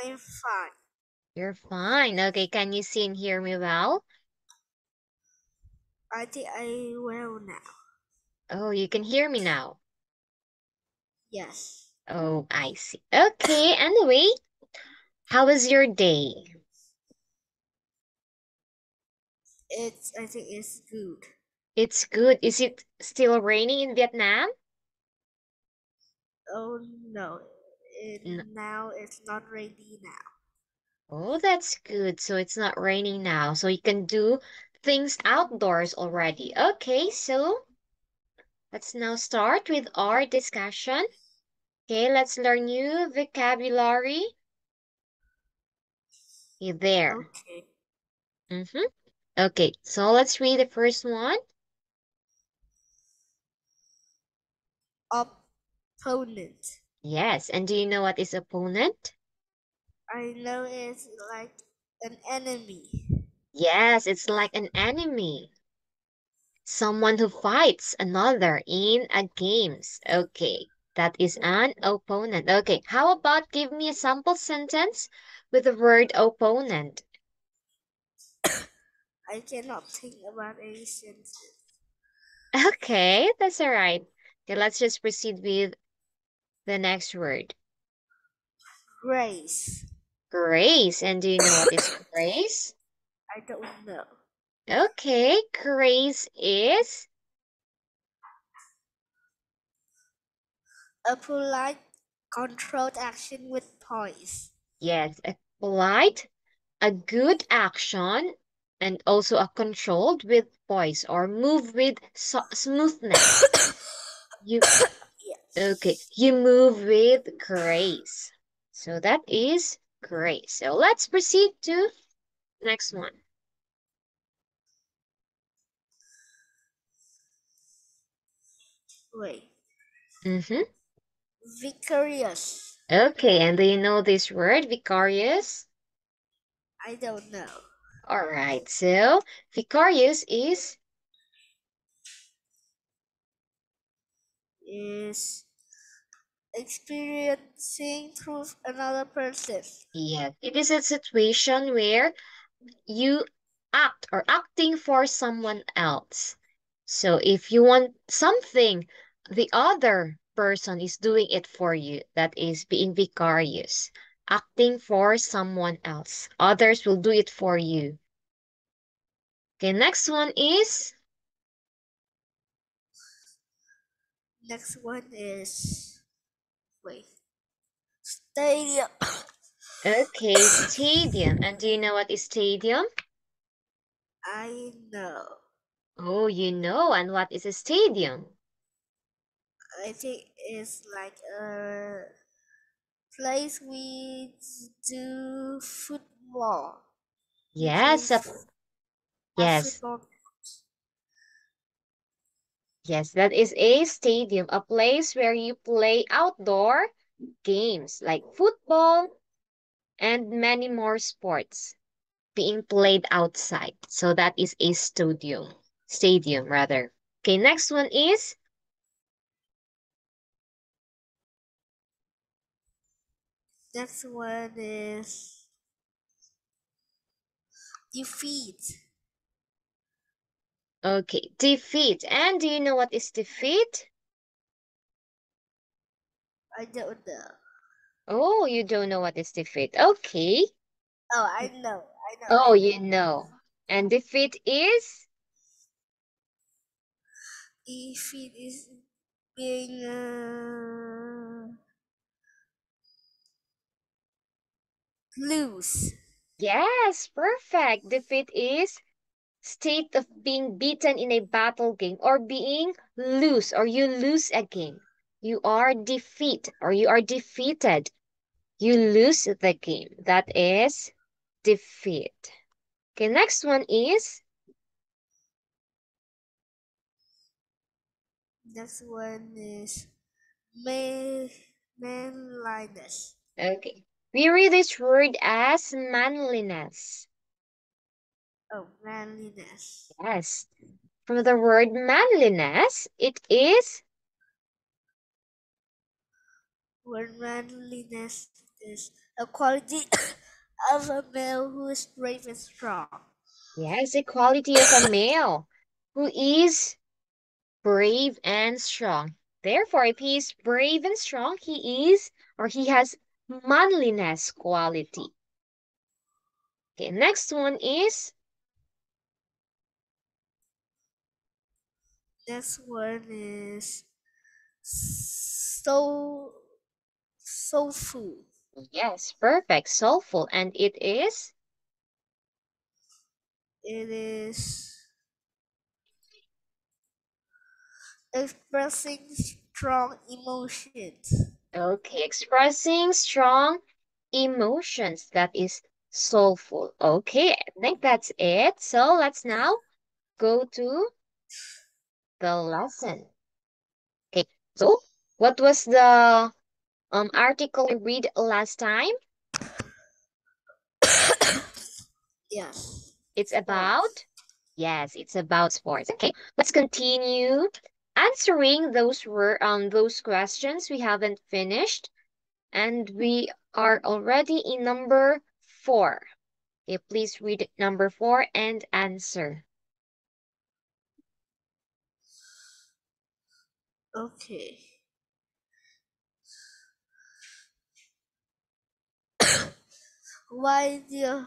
I'm fine. You're fine. Okay, can you see and hear me well? I think I will now. Oh, you can hear me now. Yes. Oh, I see. Okay, anyway, how was your day? It's I think it's good. It's good. Is it still raining in Vietnam? Oh no. It, No. now it's not rainy now. Oh, that's good. So it's not raining now. So you can do things outdoors already. Okay, so let's now start with our discussion. Okay, let's learn new vocabulary. Okay, there. Okay. Mm-hmm. Okay, so let's read the first one. Opponent. Yes, and do you know what is opponent? I know it's like an enemy. Yes, it's like an enemy. Someone who fights another in a games. Okay, that is an opponent. Okay, how about give me a sample sentence with the word opponent? I cannot think about any sentence. Okay, that's all right. Okay, let's just proceed with the next word. Grace. Grace. And do you know what is grace? I don't know. Okay, grace is A polite, controlled action with poise. Yes, a polite, a good action, and also a controlled with poise or move with so smoothness. You. okay, you move with grace. So that is grace. So let's proceed to next one. Wait. Mm-hmm. Vicarious. Okay, and do you know this word, vicarious? I don't know. All right, so vicarious is Is experiencing through another person. Yes, it is a situation where you act or acting for someone else. So if you want something, the other person is doing it for you. That is being vicarious, acting for someone else. Others will do it for you. Okay, next one is Next one is wait. Stadium. okay, stadium. And do you know what is stadium? I know. Oh, you know. And what is a stadium? I think it's like a place we do football. Yes, a- yes. football. Yes, that is a stadium, a place where you play outdoor games like football and many more sports being played outside. So that is a stadium, stadium rather. Okay, next one is Next one is defeat. Okay, defeat. And do you know what is defeat? I don't know. Oh, you don't know what is defeat. Okay. Oh, I know. I know. Oh, I you know. And defeat is Defeat is being uh, lose. Yes, perfect. Defeat is state of being beaten in a battle game or being lose or you lose a game. You are defeat or you are defeated. You lose the game. That is defeat. Okay, next one is Next one is man, manliness. okay. We read this word as manliness. Oh, manliness. Yes. From the word manliness, it is Word manliness is a quality of a male who is brave and strong. Yes, a quality of a male who is brave and strong. Therefore, if he is brave and strong, he is or he has manliness quality. Okay, next one is Next one is so soulful. yes, perfect, soulful, and it is It is expressing strong emotions. okay, expressing strong emotions. That is soulful. Okay, I think that's it. So let's now go to the lesson. Okay, so what was the um article we read last time? yeah. It's about yes, it's about sports. Okay, let's continue answering those were um those questions we haven't finished, and we are already in number four. Okay, please read number four and answer. Okay. Why do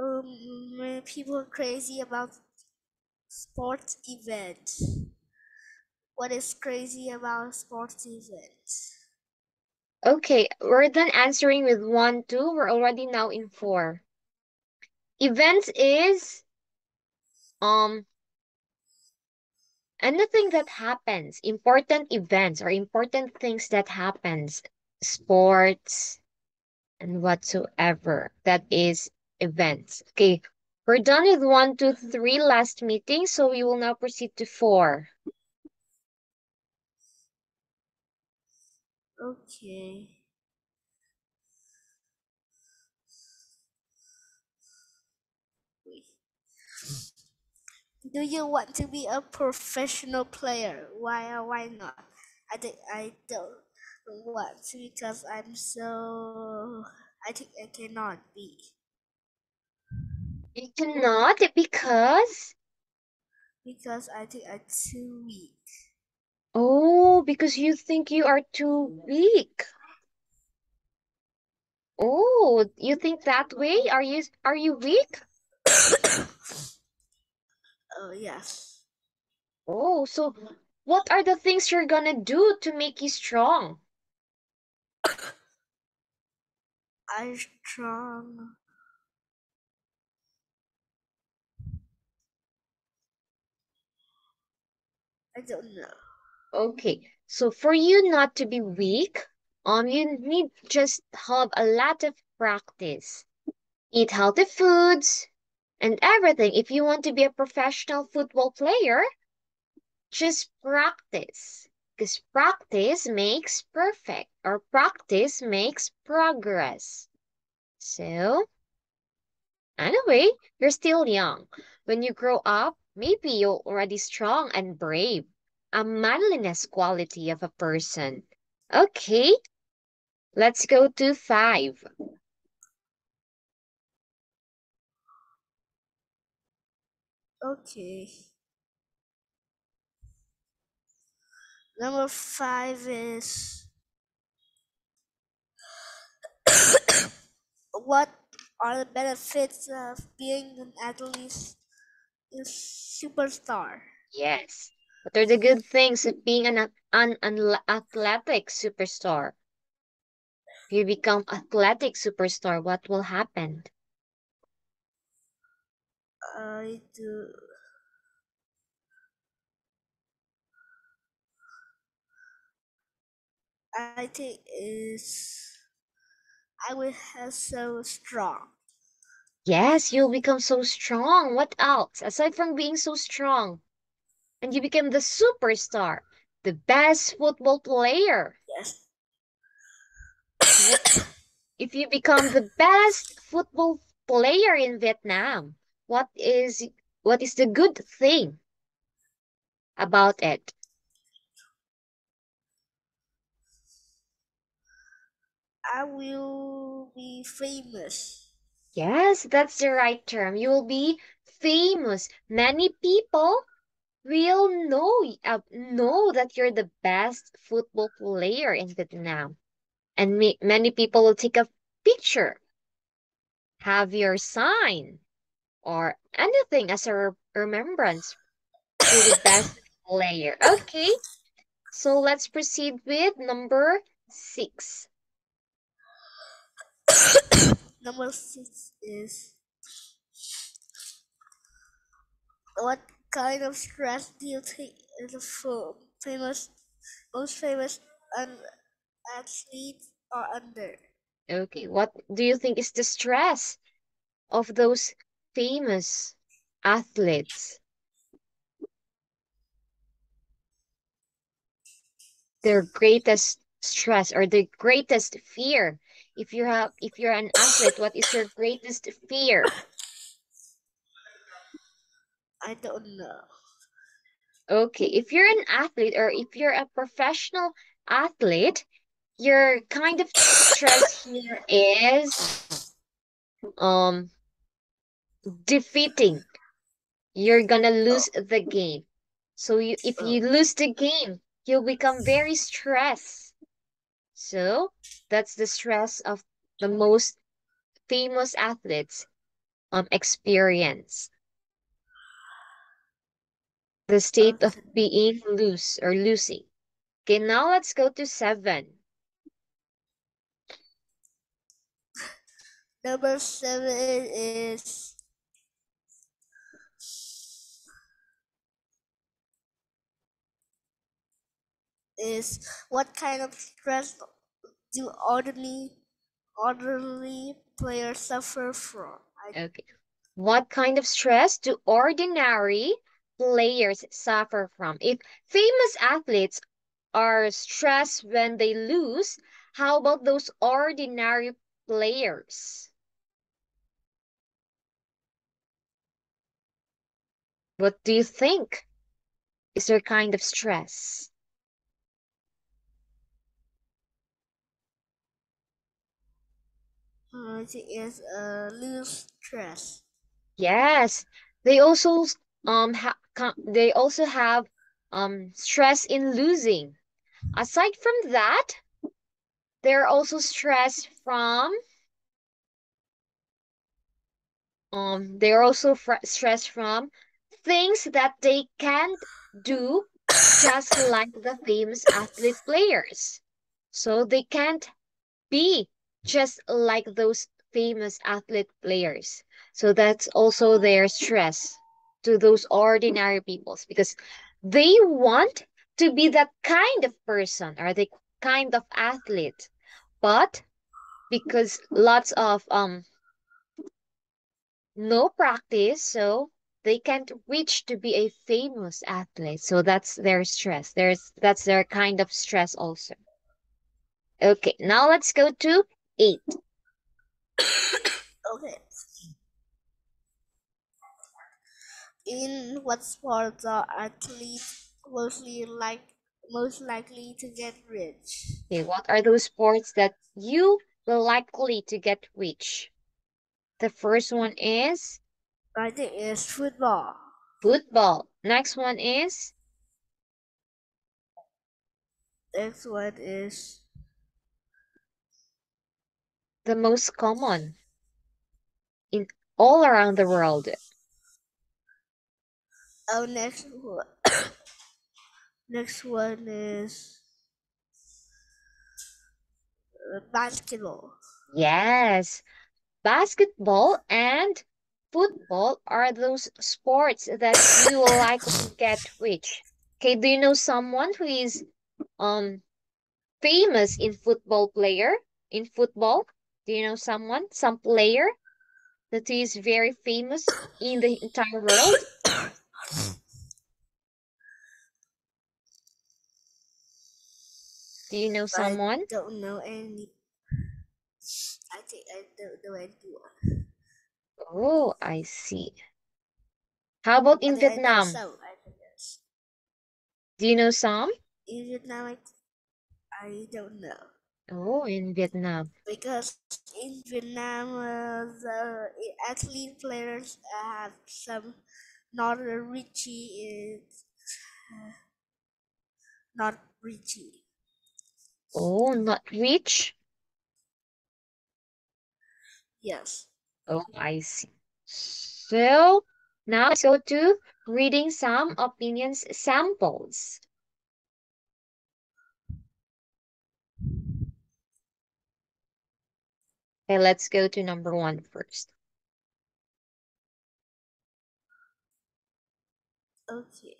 um, people crazy about sports events? What is crazy about sports events? Okay, we're done answering with one, two. We're already now in four. Events is um anything that happens, important events or important things that happens, sports and whatsoever. That is events. Okay, we're done with one, two, three last meeting, so we will now proceed to four. Okay. Do you want to be a professional player? Why or why not? I think I don't want to because I'm so. I think I cannot be. You cannot because Because I think I'm too weak. oh, because you think you are too weak. Oh, you think that way? Are you are you weak? Oh yes. Oh, so what are the things you're gonna do to make you strong? I'm strong. I don't know. Okay, so for you not to be weak, um, you need just have a lot of practice. Eat healthy foods and everything. If you want to be a professional football player, just practice. Because practice makes perfect or practice makes progress. So, anyway, you're still young. When you grow up, maybe you're already strong and brave. A manliness quality of a person. Okay, let's go to five. Okay. Number five is what are the benefits of being an athlete superstar? Yes. What are the good things of being an, an, an athletic superstar? If you become athletic superstar, what will happen? I do. I think is I will have so strong. Yes, you'll become so strong. What else? Aside from being so strong, and you become the superstar, the best football player. Yes. if you become the best football player in Vietnam, what is what is the good thing about it? I will be famous. Yes, that's the right term. You will be famous. Many people will know uh, know that you're the best football player in Vietnam. And me, many people will take a picture, have your sign, or anything as a re- remembrance to the best player. Okay, so let's proceed with number six. Number six is what kind of stress do you think is the fo- famous, most famous an athlete are under? Okay, what do you think is the stress of those famous athletes? Their greatest stress or the greatest fear. If you have if you're an athlete, what is your greatest fear? I don't know. Okay, if you're an athlete or if you're a professional athlete, your kind of stress here is um defeating. You're gonna lose the game. So you if you lose the game, you'll become very stressed. So that's the stress of the most famous athletes um experience. The state of being loose or losing. Okay, now let's go to seven. Number seven is is what kind of stress do ordinary ordinary players suffer from? I, Okay. What kind of stress do ordinary players suffer from? If famous athletes are stressed when they lose, how about those ordinary players? What do you think is their kind of stress? Uh, it is uh, lose stress. Yes, they also um they also have um stress in losing. Aside from that, they're also stressed from um they're also stressed from things that they can't do just like the famous athlete players. So they can't be just like those famous athlete players. So that's also their stress to those ordinary peoples because they want to be that kind of person or the kind of athlete. But because lots of um no practice, so they can't reach to be a famous athlete. So that's their stress. There's that's their kind of stress also. Okay, now let's go to eight. okay. In what sport are athletes mostly like most likely to get rich? Okay, what are those sports that you will likely to get rich? The first one is? I think is football. Football. Next one is? Next one is? The most common in all around the world. Oh, next one. next one is uh, basketball. Yes, basketball and football are those sports that you will likely get rich. Okay, do you know someone who is um famous in football player in football? Do you know someone, some player that is very famous in the entire world? Do you know someone? I don't know any. I think I don't know anyone. Oh, I see. How about in I Vietnam? Some, Do you know some? In Vietnam, I, I don't know. Oh, in Vietnam. Because in Vietnam, uh, the athlete players have some not richy, uh, not richy. Oh, not rich? Yes. Oh, I see. So now let's go to reading some opinions samples. Okay, let's go to number one first. Okay.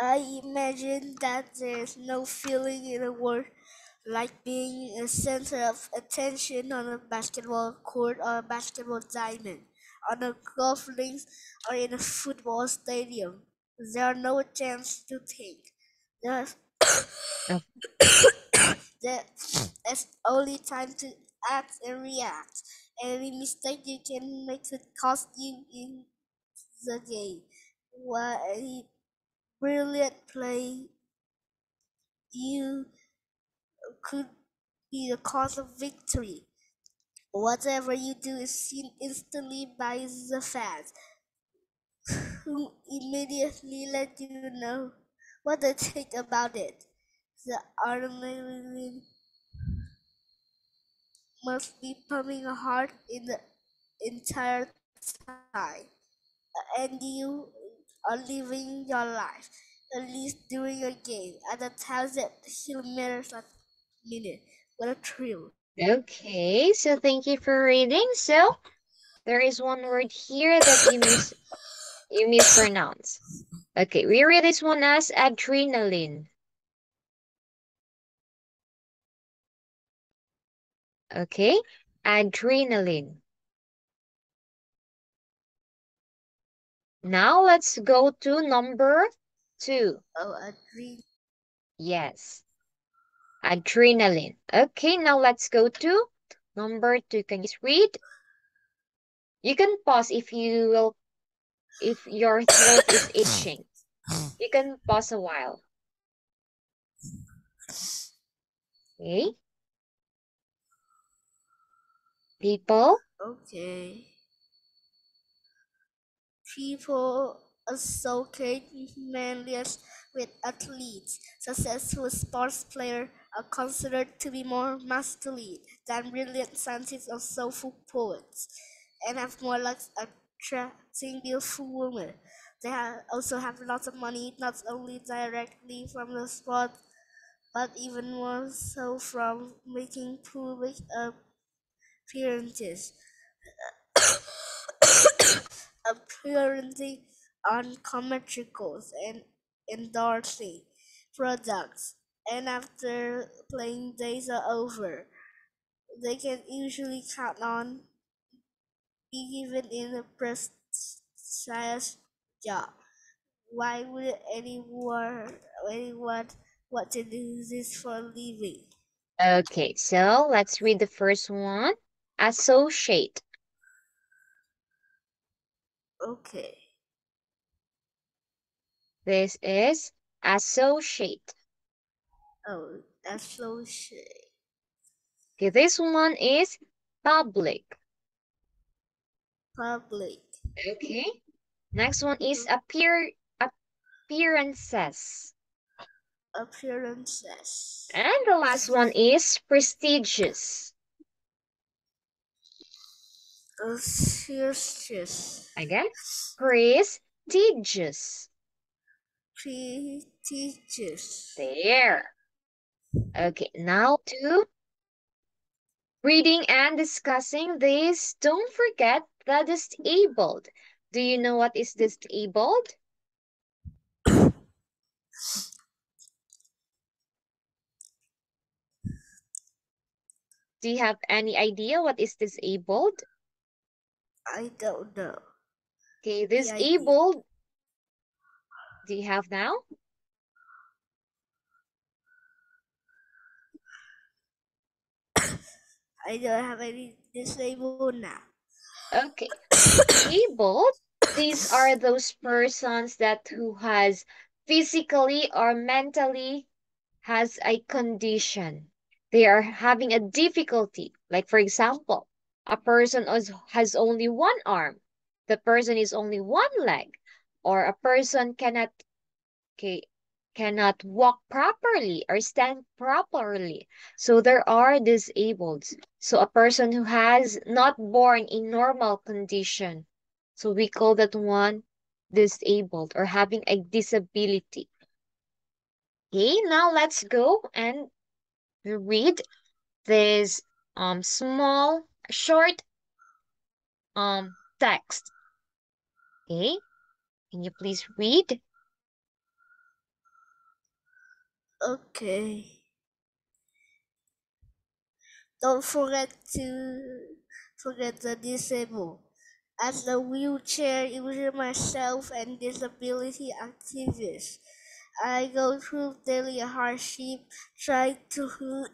I imagine that there's no feeling in the world like being a center of attention on a basketball court or a basketball diamond, on a golf links or in a football stadium. There's no chance to think. There's there's only time to act and react. Any mistake you can make could cost you in the game. What a brilliant play you could be the cause of victory. Whatever you do is seen instantly by the fans, who immediately let you know what they think about it. The adrenaline must be pumping hard in the entire time, and you are living your life, at least during a game, at a thousand kilometers a minute. What a thrill! Okay, so thank you for reading. So there is one word here that you mis you mispronounce. Okay, we read this one as adrenaline. Okay, adrenaline. Now let's go to number two. Oh, adrenaline. Yes, adrenaline. Okay, now let's go to number two. Can you read? You can pause if you will, if your throat is itching. You can pause a while. Okay. People. Okay. People associate manliness with athletes. Successful sports players are considered to be more masculine than brilliant scientists or soulful poets, and have more luck attracting beautiful women. They also have lots of money, not only directly from the sport, but even more so from making public appearances. appearing on commercials and endorsing products. And after playing days are over, they can usually count on be given in a prestigious job. Why would anyone anyone want to do this for a living? Okay, so let's read the first one. Associate. Okay. This is associate. Oh, associate. Okay, this one is public. Public. Okay. Next one is appear appearances. Appearances. And the last one is prestigious. Prestigious. Again, prestigious. Prestigious. There. Okay, now to reading and discussing this. Don't forget the disabled. Do you know what is disabled? Do you have any idea what is disabled? I don't know. Okay, disabled. Do you have now? I don't have any disabled now. Okay, disabled. These are those persons that who has physically or mentally has a condition. They are having a difficulty. Like, for example, a person has only one arm, the person is only one leg, or a person cannot okay, cannot walk properly or stand properly. So there are disabled. So a person who has not born in normal condition. So we call that one disabled or having a disability. Okay, now let's go and read this um small short um text. Okay, can you please read? Okay. Don't forget to forget the disabled. As a wheelchair user myself and disability activist, I go through daily hardship trying to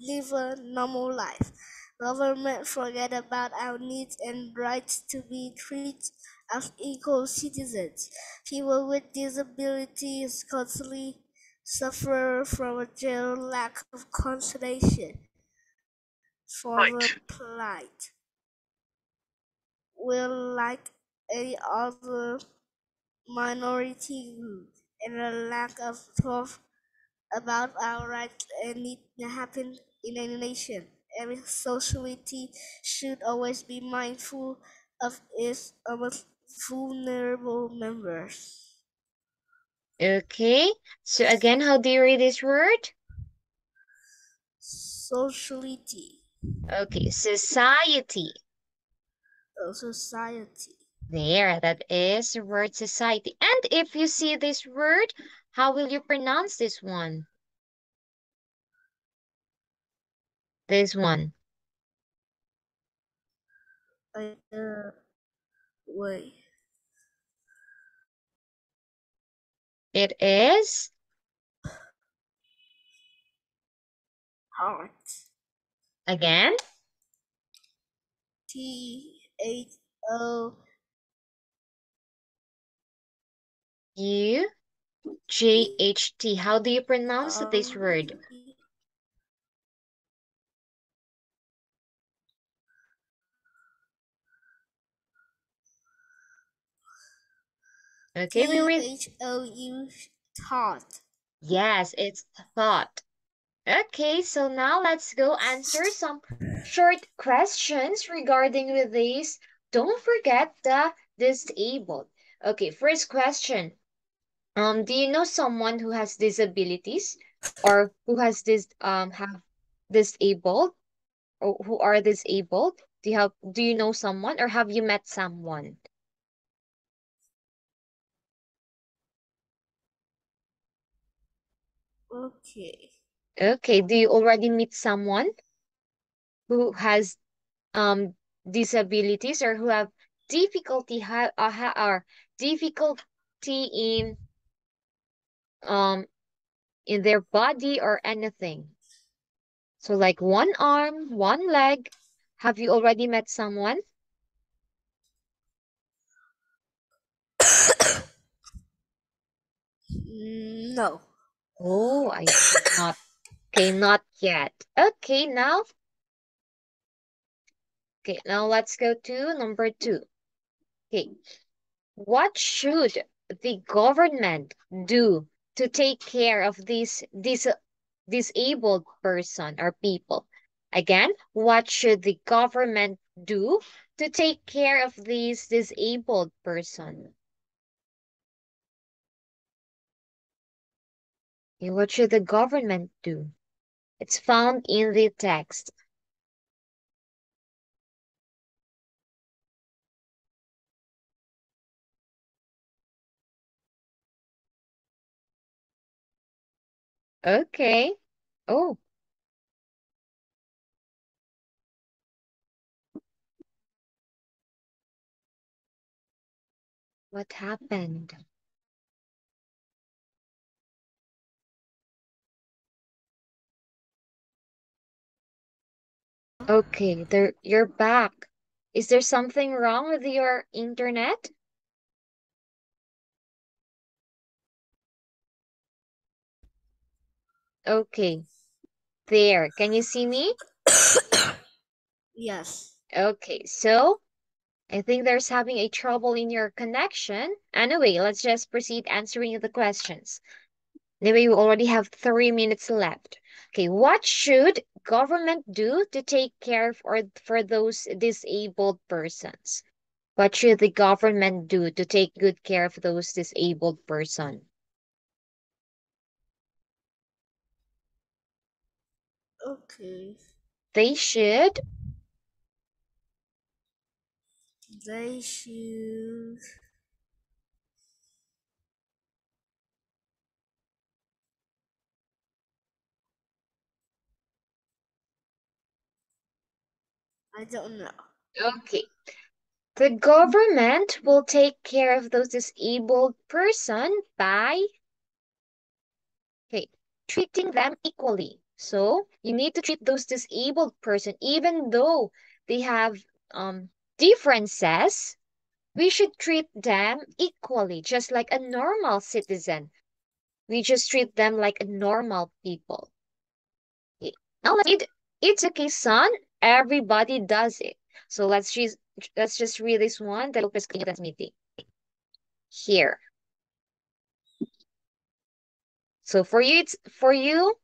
live a normal life. Government forget about our needs and rights to be treated as equal citizens. People with disabilities constantly suffer from a general lack of consideration for right. the plight. Will like any other minority group and a lack of thought about our rights and need to happen in any nation. Every society should always be mindful of its most vulnerable members. Okay, so again, how do you read this word? Sociality. Okay, society. Oh, society. There, that is the word society. And if you see this word, how will you pronounce this one? This one. Uh, wait. It is? Heart. Again? T H O U J H T. How do you pronounce this word? Okay, T H O U thought. Yes, it's thought. Okay, so now let's go answer some short questions regarding with this. Don't forget the disabled. Okay, first question. Um, do you know someone who has disabilities or who has this um have disabled or who are disabled? Do you have do you know someone or have you met someone? Okay. Okay, do you already meet someone who has um disabilities or who have difficulty have uh, or difficulty in um in their body or anything? So like one arm, one leg. Have you already met someone? no. Oh, I not. Okay, not yet. Okay, now. Okay, now let's go to number two. Okay, what should the government do to take care of this, dis disabled person or people? Again, what should the government do to take care of these disabled person? Okay, what should the government do? It's found in the text. Okay. Oh. What happened? Okay, there you're back. Is there something wrong with your internet? Okay. There. Can you see me? yes. Okay, so I think there's having a trouble in your connection. Anyway, let's just proceed answering the questions. Anyway, we already have three minutes left. Okay, what should government do to take care for, for those disabled persons? What should the government do to take good care of those disabled person? Okay. They should They should I don't know. Okay. The government will take care of those disabled person by okay, treating them equally. So you need to treat those disabled person even though they have um differences. We should treat them equally, just like a normal citizen. We just treat them like normal people. Now read. It's okay, son. Everybody does it. So let's just let's just read this one that Lucas Clinton's meeting. Here. So for you, it's for you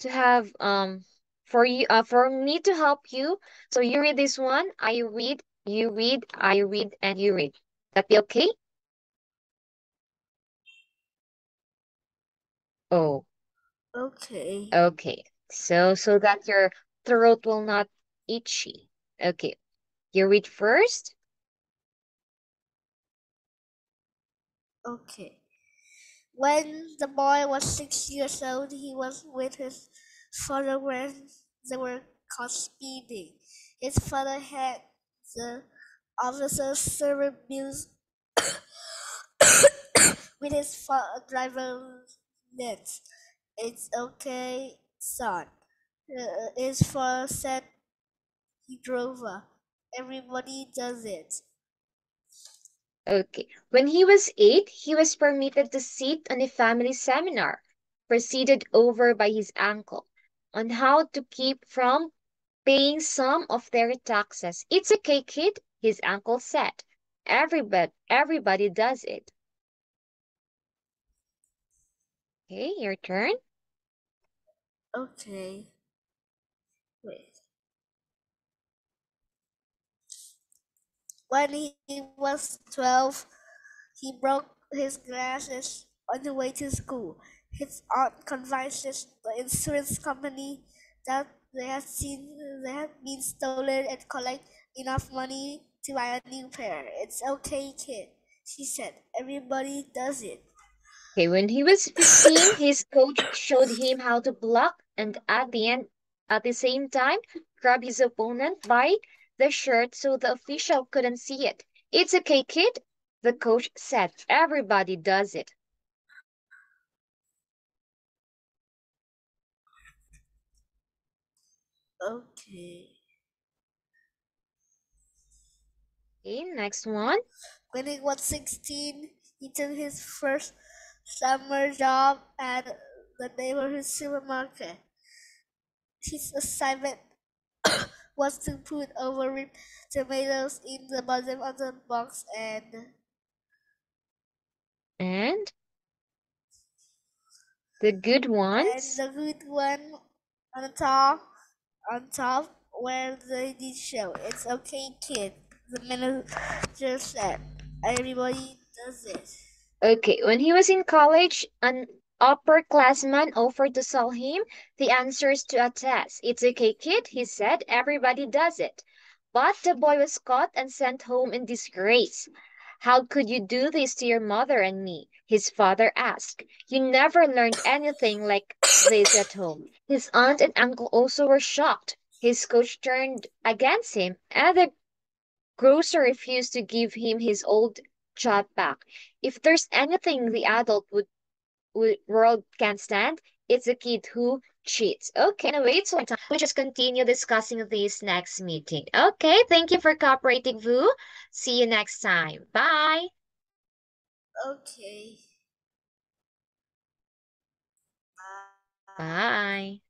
to have um for you uh for me to help you. So you read this one, I read, you read, I read, and you read. That be okay? Oh, Okay. okay. So so that your throat will not itchy. Okay. You read first. Okay. When the boy was six years old, he was with his father when they were caught speeding. His father had the officers serve bills with his driver's license. It's okay, son. Uh, his father said he drove her. Everybody does it. Okay. When he was eight, he was permitted to sit on a family seminar, preceded over by his uncle, on how to keep from paying some of their taxes. It's okay, kid, his uncle said. Everybody, everybody does it. Okay, your turn. Okay. When he was 12, he broke his glasses on the way to school. His aunt convinces the insurance company that they had seen they had been stolen and collect enough money to buy a new pair. It's okay, kid, she said. Everybody does it. Okay, when he was 15, his coach showed him how to block and at the end, at the same time, grab his opponent by the shirt so the official couldn't see it. It's okay, kid, the coach said. Everybody does it. Okay. Okay, next one. When he was 16, he took his first summer job at the neighborhood supermarket. His assignment was to put overripe tomatoes in the bottom of the box and And the good ones and the good one on the top on top where they did show. It's okay, kid. The manager said. Everybody does it. Okay, when he was in college, an upperclassman offered to sell him the answers to a test. It's okay, kid, he said. Everybody does it. But the boy was caught and sent home in disgrace. How could you do this to your mother and me? His father asked. You never learned anything like this at home. His aunt and uncle also were shocked. His coach turned against him, and the grocer refused to give him his old job back. If there's anything the adult would, would world can't stand, it's a kid who cheats. Okay, anyway, it's time. We just continue discussing this next meeting. Okay, thank you for cooperating, Vu. See you next time. Bye. Okay. Bye. Bye.